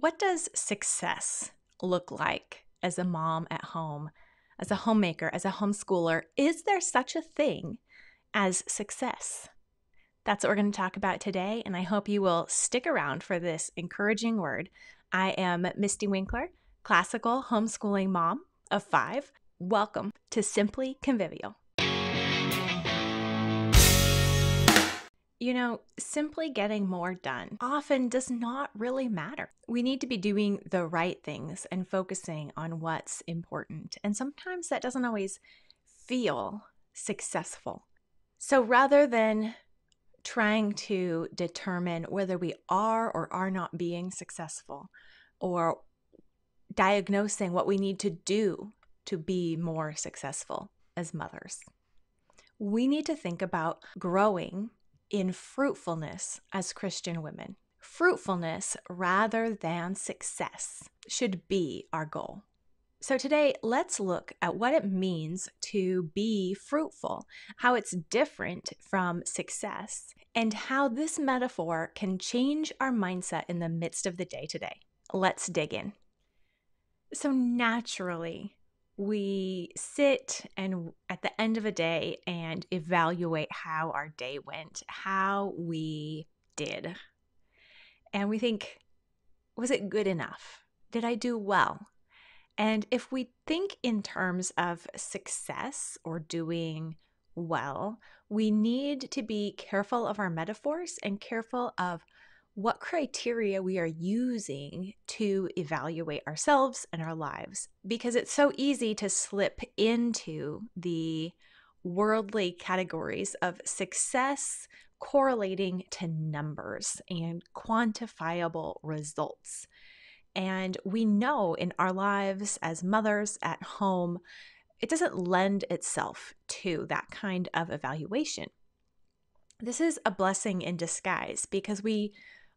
What does success look like as a mom at home, as a homemaker, as a homeschooler? Is there such a thing as success? That's what we're going to talk about today, and I hope you will stick around for this encouraging word. I am Mystie Winckler, classical homeschooling mom of five. Welcome to Simply Convivial. You know, simply getting more done often does not really matter. We need to be doing the right things and focusing on what's important. And sometimes that doesn't always feel successful. So rather than trying to determine whether we are or are not being successful or diagnosing what we need to do to be more successful as mothers, we need to think about growing in fruitfulness as Christian women. Fruitfulness rather than success should be our goal. So, today, let's look at what it means to be fruitful, how it's different from success, and how this metaphor can change our mindset in the midst of the day today. Let's dig in. So, naturally, we sit and at the end of a day and evaluate how our day went, how we did. And we think, was it good enough? Did I do well? And if we think in terms of success or doing well, we need to be careful of our metaphors and careful of what criteria we are using to evaluate ourselves and our lives because it's so easy to slip into the worldly categories of success correlating to numbers and quantifiable results. And we know in our lives as mothers at home, it doesn't lend itself to that kind of evaluation. This is a blessing in disguise because we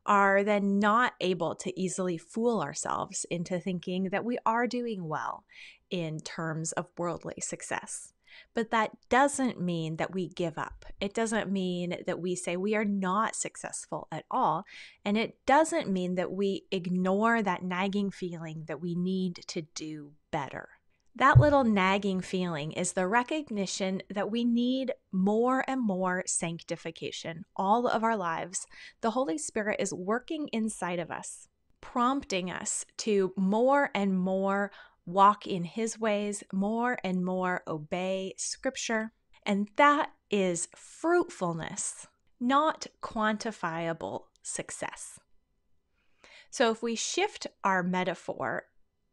are then not able to easily fool ourselves into thinking that we are doing well in terms of worldly success. But that doesn't mean that we give up. It doesn't mean that we say we are not successful at all. And it doesn't mean that we ignore that nagging feeling that we need to do better. That little nagging feeling is the recognition that we need more and more sanctification all of our lives. The Holy Spirit is working inside of us, prompting us to more and more walk in His ways, more and more obey Scripture. And that is fruitfulness, not quantifiable success. So if we shift our metaphor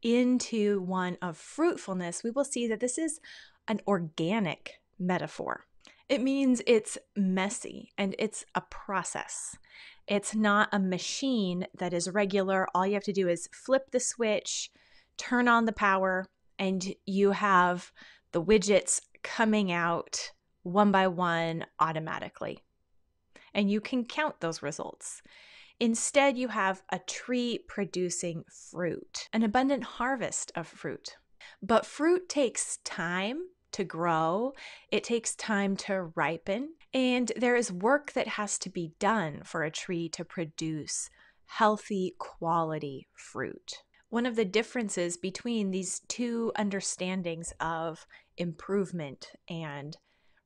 into one of fruitfulness, we will see that this is an organic metaphor. It means it's messy and it's a process. It's not a machine that is regular. All you have to do is flip the switch, turn on the power, and you have the widgets coming out one by one automatically. And you can count those results. Instead, you have a tree producing fruit, an abundant harvest of fruit. But fruit takes time to grow, it takes time to ripen, and there is work that has to be done for a tree to produce healthy, quality fruit. One of the differences between these two understandings of improvement and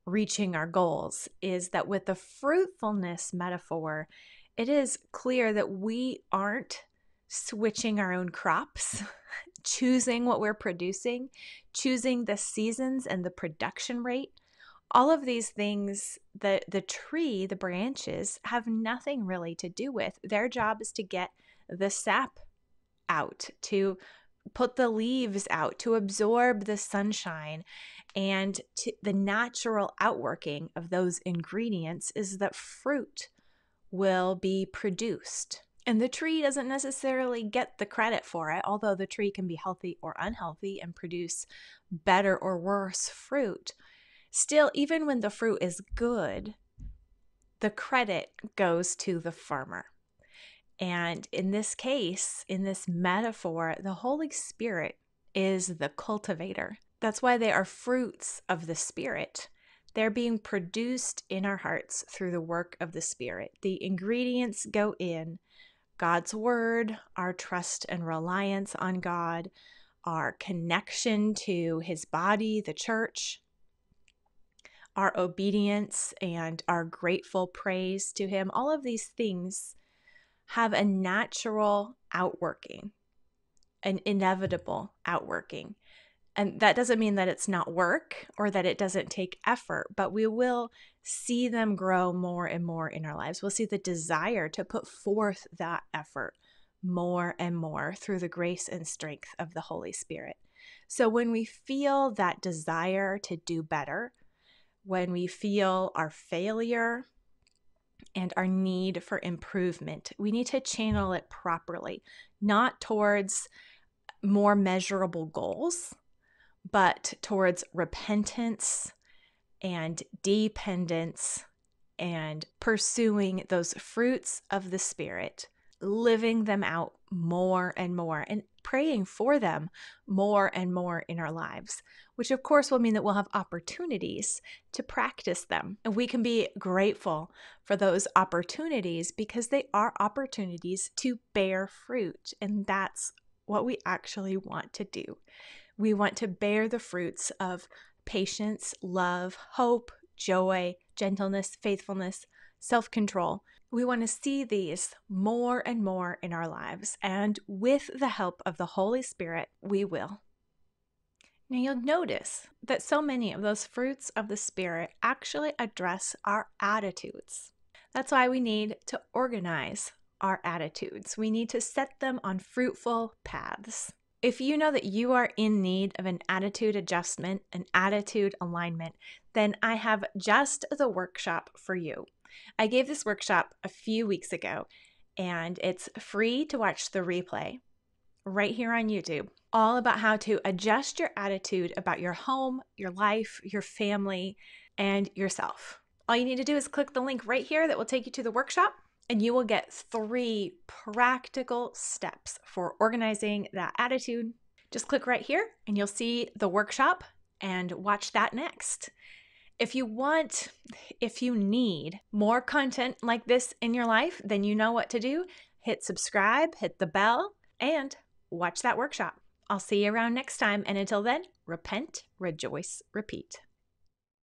reaching our goals is that with the fruitfulness metaphor, it is clear that we aren't switching our own crops, choosing what we're producing, choosing the seasons and the production rate. All of these things, the, the tree, the branches, have nothing really to do with. Their job is to get the sap out, to put the leaves out, to absorb the sunshine. And to, the natural outworking of those ingredients is that fruit will be produced. And the tree doesn't necessarily get the credit for it, although the tree can be healthy or unhealthy and produce better or worse fruit. Still, even when the fruit is good, the credit goes to the farmer. And in this case, in this metaphor, the Holy Spirit is the cultivator. That's why they are fruits of the Spirit. They're being produced in our hearts through the work of the Spirit. The ingredients go in, God's word, our trust and reliance on God, our connection to his body, the church, our obedience and our grateful praise to him, all of these things have a natural outworking, an inevitable outworking. And that doesn't mean that it's not work or that it doesn't take effort, but we will see them grow more and more in our lives. We'll see the desire to put forth that effort more and more through the grace and strength of the Holy Spirit. So when we feel that desire to do better, when we feel our failure and our need for improvement, we need to channel it properly, not towards more measurable goals, but towards repentance and dependence and pursuing those fruits of the Spirit, living them out more and more, and praying for them more and more in our lives, which of course will mean that we'll have opportunities to practice them. And we can be grateful for those opportunities because they are opportunities to bear fruit. And that's what we actually want to do. We want to bear the fruits of patience, love, hope, joy, gentleness, faithfulness, self control. We want to see these more and more in our lives, and with the help of the Holy Spirit, we will. Now, you'll notice that so many of those fruits of the Spirit actually address our attitudes. That's why we need to organize our attitudes. We need to set them on fruitful paths. If you know that you are in need of an attitude adjustment, an attitude alignment, then I have just the workshop for you. I gave this workshop a few weeks ago, and it's free to watch the replay right here on YouTube, all about how to adjust your attitude about your home, your life, your family, and yourself. All you need to do is click the link right here that will take you to the workshop and you will get three practical steps for organizing that attitude. Just click right here and you'll see the workshop and watch that next. If you want, if you need more content like this in your life, then you know what to do. Hit subscribe, hit the bell, and watch that workshop. I'll see you around next time. And until then, repent, rejoice, repeat.